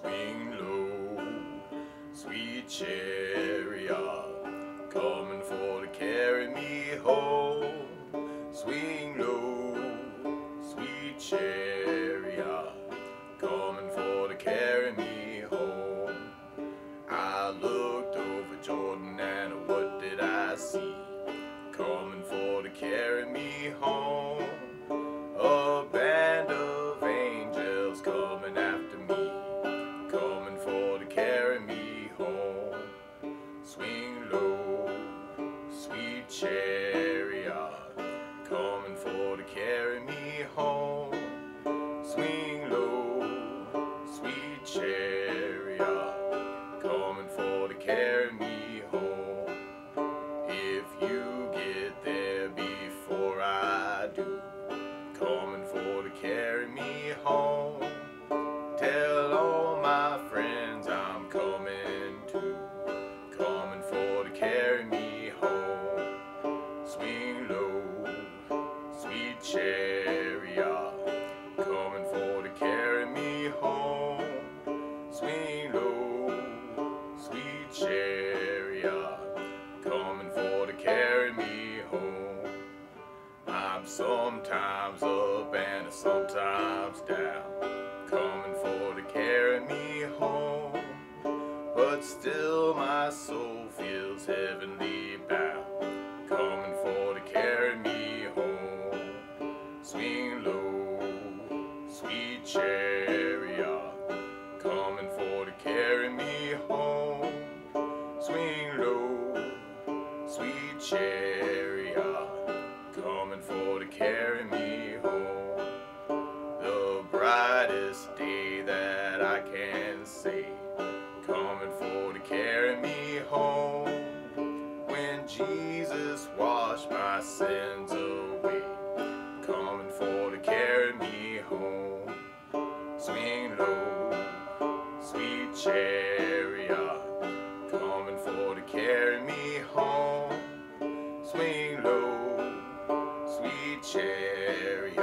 swing low, sweet chariot, coming for to carry me home. Swing low, sweet chariot. To carry me home. Swing low, sweet chariot, coming for to carry me home. Swing low, sweet chariot, coming for to carry me home. If you get there before I do, coming for to carry me home. Chariot, coming for to carry me home. Low, sweet chariot, coming for to carry me home. I'm sometimes up and sometimes down, coming for to carry me home. But still my soul feels heavenly sweet chariot, coming for to carry me home. Swing low, sweet chariot, coming for to carry me home. The brightest day that I can see, coming for to carry me home. When Jesus washed my sins away, chariot, coming for to carry me home. Swing low, sweet chariot,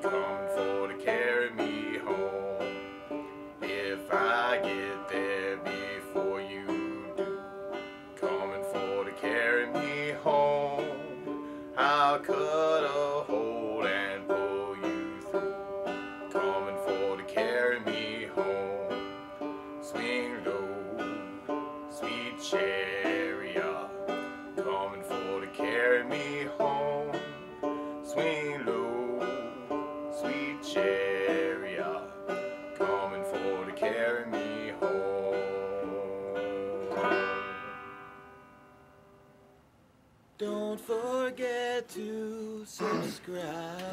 coming for to carry me home. If I get there before you do, coming for to carry me home, I'll cut a hole and pull you through, coming for to carry me home. Chariot, coming for to carry me home. Don't forget to subscribe.